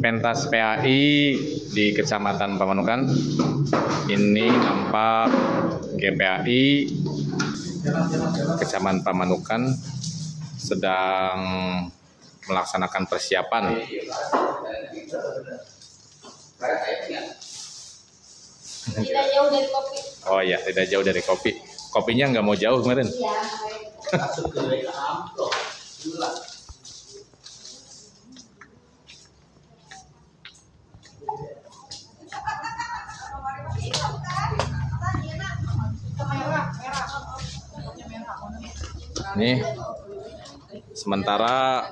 pentas PAI di Kecamatan Pamanukan. Ini nampak GPAI Kecamatan Pamanukan sedang melaksanakan persiapan. Tidak jauh dari kopi. Oh ya, tidak jauh dari kopi. Kopinya nggak mau jauh kemarin. Iya. Nih, sementara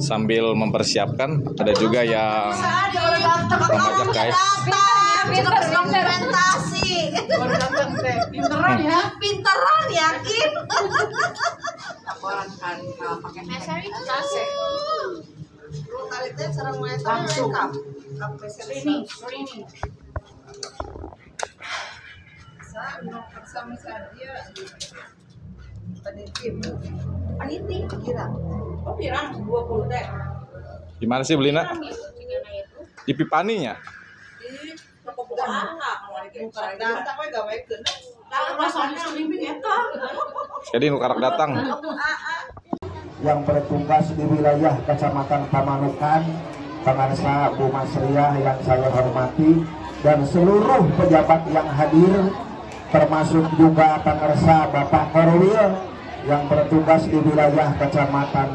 sambil mempersiapkan ada juga yang memajak guys. Pinter, pinter. Pinteran ya. Pinteran yakin. Orang kan kalau Sa. Panitim. Panitia. Kira. Oh, pirang 20 teh. Gimana sih Belina? Di Pipaninya? Ih, toko buka anak, mau Bukan dikirim datang we gawe keun. Kalau rasanya selimping eta. Jadi nukarak datang. yang bertugas di wilayah Kecamatan Pamanukan, Pangarsa Bu Masriah yang saya hormati, dan seluruh pejabat yang hadir, termasuk juga Pangarsa Bapak Korwil yang bertugas di wilayah Kecamatan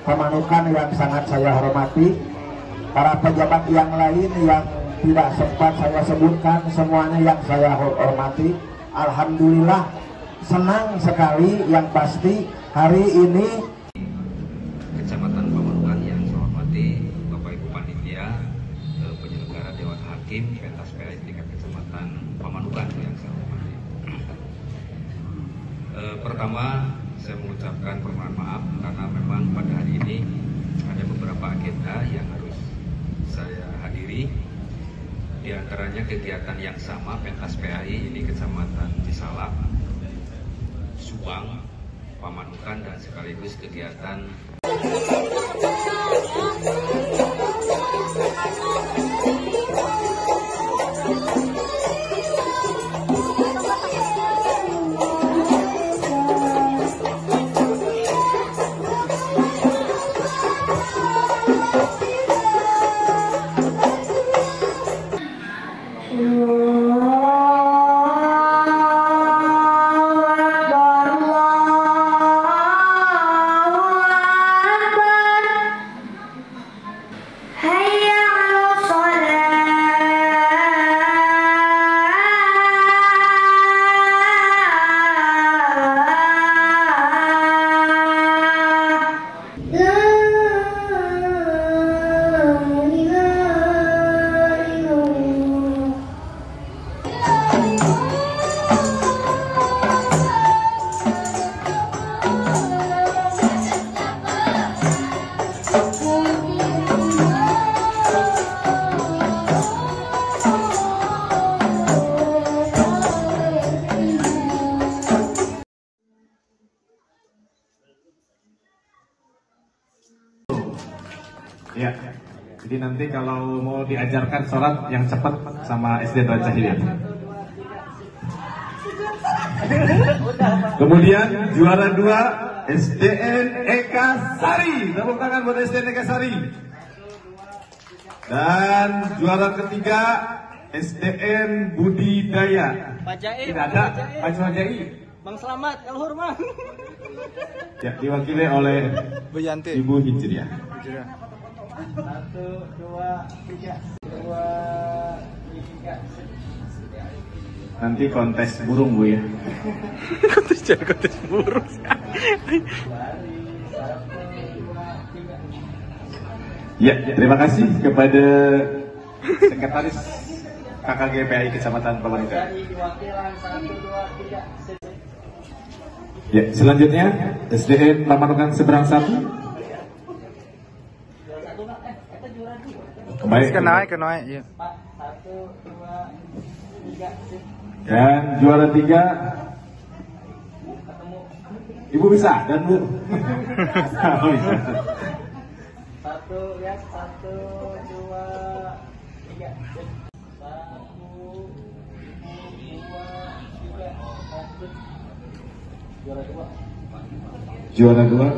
Pamanukan yang sangat saya hormati, para pejabat yang lain yang tidak sempat saya sebutkan semuanya yang saya hormati. Alhamdulillah senang sekali yang pasti hari ini Kecamatan Pamanukan yang saya hormati Bapak Ibu Panitia eh, penyelenggara Dewan Hakim pentas PAI tingkat Kecamatan Pamanukan yang saya hormati. Eh, pertama saya mengucapkan permohonan maaf karena memang pada hari ini ada beberapa agenda yang harus saya hadiri. Di antaranya kegiatan yang sama pentas PAI ini Kecamatan Cisalak, Subang, Pamanukan dan sekaligus kegiatan you. Jadi nanti kalau mau diajarkan sholat yang cepat sama SD Tuan Cahaya. Kemudian juara dua SDN Eka Sari. Tepuk tangan buat SDN Eka Sari. Dan juara ketiga SDN Budidaya. Pajai, Tidak ada Pak Pajai. Bang Selamat, kalau hormat. Ya, diwakili oleh Bu Yanti. Ibu Hijriah. Satu, dua, tiga. Dua, tiga. Nanti kontes burung Bu ya. kontes jadi kontes burung. Ya, terima kasih kepada Sekretaris KKGPI Kecamatan tiga. Ya, selanjutnya SDN Pamanukan seberang satu. Baik. Kenai, kenai, iya. Satu, dua, tiga. Dan juara tiga Ibu bisa dan Bu. Oh, bisa. Satu, lihat. Satu, dua, tiga. Satu, dua, tiga. Lanjut. Juara dua. Juara dua.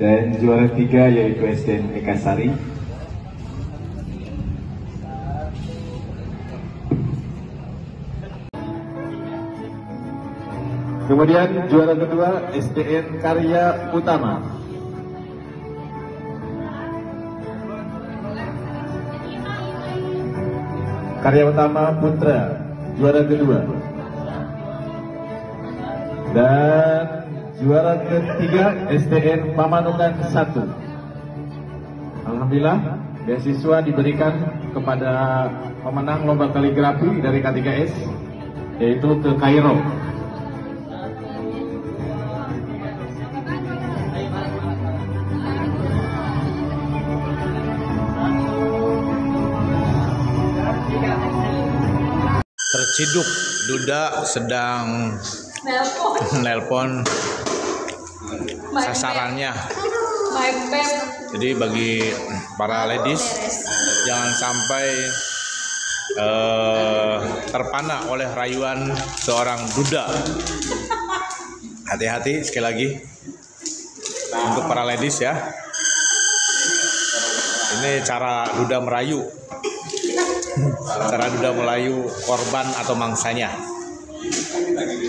Dan juara tiga yaitu SDN Ekasari. Kemudian juara kedua SDN Karya Utama. Karya Utama Putra juara kedua. Dan juara ketiga SDN Pamanukan 1. Alhamdulillah beasiswa diberikan kepada pemenang lomba kaligrafi dari K3S yaitu ke Kairo. Terciduk Duda sedang nelpon sasarannya. Jadi bagi para ladies jangan sampai eh, terpana oleh rayuan seorang duda. Hati-hati sekali lagi untuk para ladies ya. Ini cara duda merayu. Cara duda melayu korban atau mangsanya.